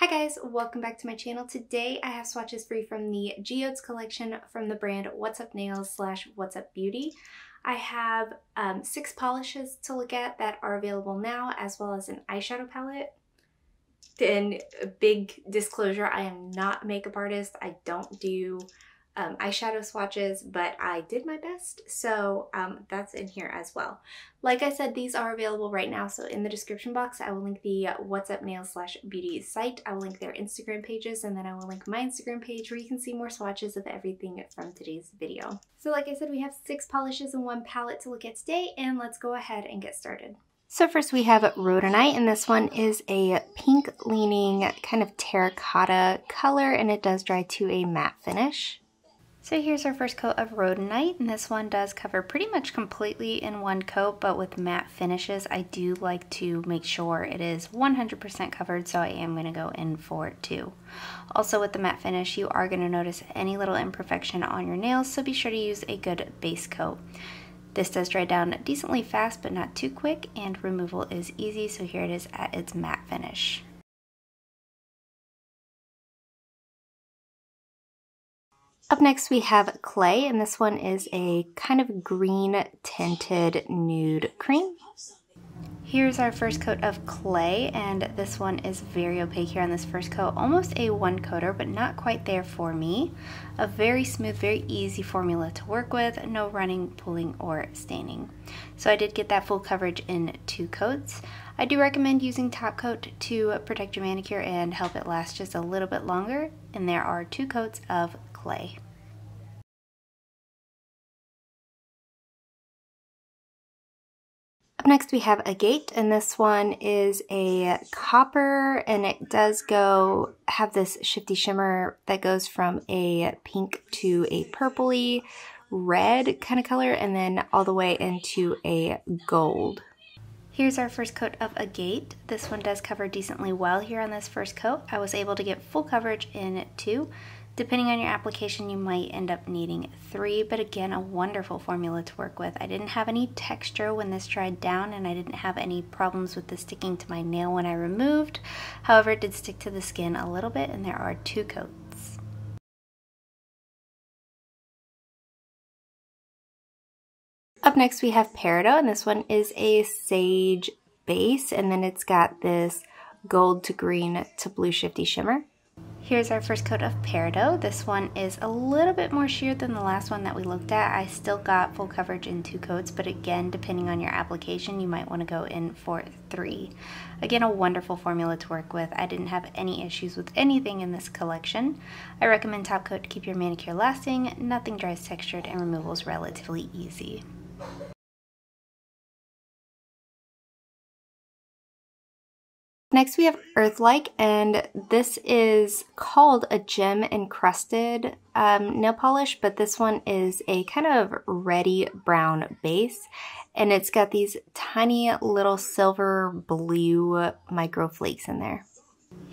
Hi guys, welcome back to my channel. Today I have swatches free from the Geodes collection from the brand What's Up Nails slash What's Up Beauty. I have um, six polishes to look at that are available now as well as an eyeshadow palette. And a big disclosure, I am not a makeup artist. I don't do um, eyeshadow swatches, but I did my best, so um, that's in here as well. Like I said, these are available right now, so in the description box, I will link the What's Up Nails slash Beauty site. I will link their Instagram pages, and then I will link my Instagram page where you can see more swatches of everything from today's video. So like I said, we have six polishes and one palette to look at today, and let's go ahead and get started. So first we have Rhodonite, and this one is a pink leaning kind of terracotta color, and it does dry to a matte finish. So here's our first coat of Rhodonite, and this one does cover pretty much completely in one coat, but with matte finishes, I do like to make sure it is 100% covered, so I am going to go in for two. Also with the matte finish, you are going to notice any little imperfection on your nails, so be sure to use a good base coat. This does dry down decently fast, but not too quick, and removal is easy, so here it is at its matte finish. Up next we have Clay, and this one is a kind of green tinted nude cream. Here's our first coat of clay, and this one is very opaque here on this first coat. Almost a one coater, but not quite there for me. A very smooth, very easy formula to work with. No running, pulling, or staining. So I did get that full coverage in two coats. I do recommend using top coat to protect your manicure and help it last just a little bit longer. And there are two coats of clay. Up next we have Agate and this one is a copper and it does go have this shifty shimmer that goes from a pink to a purpley red kind of color and then all the way into a gold. Here's our first coat of Agate. This one does cover decently well here on this first coat. I was able to get full coverage in two. Depending on your application, you might end up needing three, but again, a wonderful formula to work with. I didn't have any texture when this dried down and I didn't have any problems with the sticking to my nail when I removed. However, it did stick to the skin a little bit and there are two coats. Up next we have Peridot and this one is a sage base and then it's got this gold to green to blue shifty shimmer. Here's our first coat of Peridot. This one is a little bit more sheer than the last one that we looked at. I still got full coverage in two coats, but again, depending on your application, you might want to go in for three. Again, a wonderful formula to work with. I didn't have any issues with anything in this collection. I recommend top coat to keep your manicure lasting. Nothing dries textured and removal is relatively easy. Next we have Earthlike and this is called a gem encrusted um, nail polish but this one is a kind of reddy brown base and it's got these tiny little silver blue micro flakes in there.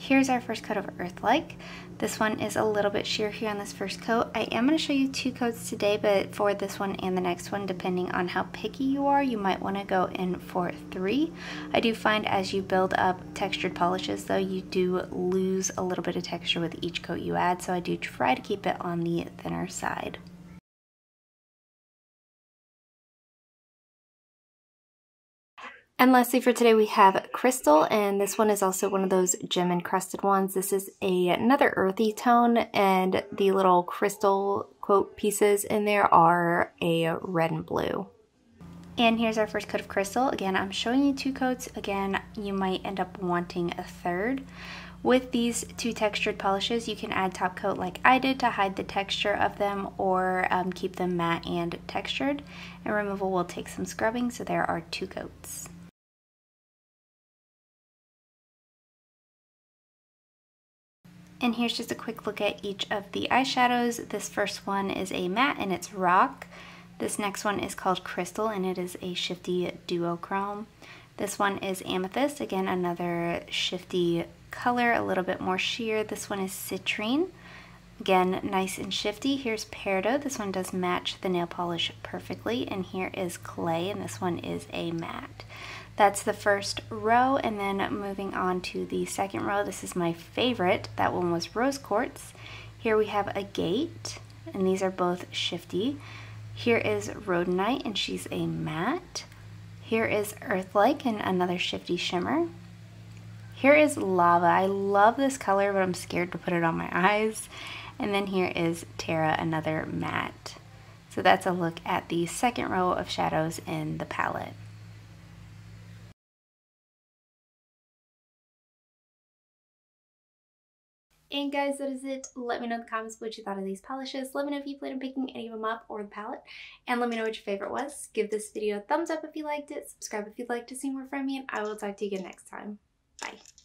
Here's our first coat of Earthlike. This one is a little bit sheer here on this first coat. I am going to show you two coats today, but for this one and the next one, depending on how picky you are, you might want to go in for three. I do find as you build up textured polishes, though, you do lose a little bit of texture with each coat you add, so I do try to keep it on the thinner side. And lastly for today we have Crystal and this one is also one of those gem encrusted ones. This is a, another earthy tone and the little crystal quote pieces in there are a red and blue. And here's our first coat of crystal. Again, I'm showing you two coats. Again, you might end up wanting a third. With these two textured polishes, you can add top coat like I did to hide the texture of them or um, keep them matte and textured. And removal will take some scrubbing, so there are two coats. And here's just a quick look at each of the eyeshadows. This first one is a matte and it's rock. This next one is called Crystal and it is a shifty duochrome. This one is Amethyst, again another shifty color, a little bit more sheer. This one is Citrine, again nice and shifty. Here's Peridot, this one does match the nail polish perfectly. And here is Clay and this one is a matte. That's the first row and then moving on to the second row. This is my favorite. That one was rose quartz. Here we have Agate, and these are both shifty. Here is rhodonite and she's a matte. Here is earthlike and another shifty shimmer. Here is lava. I love this color but I'm scared to put it on my eyes. And then here is Terra, another matte. So that's a look at the second row of shadows in the palette. And guys, that is it. Let me know in the comments what you thought of these polishes. Let me know if you plan on picking any of them up or the palette. And let me know what your favorite was. Give this video a thumbs up if you liked it. Subscribe if you'd like to see more from me. And I will talk to you again next time. Bye.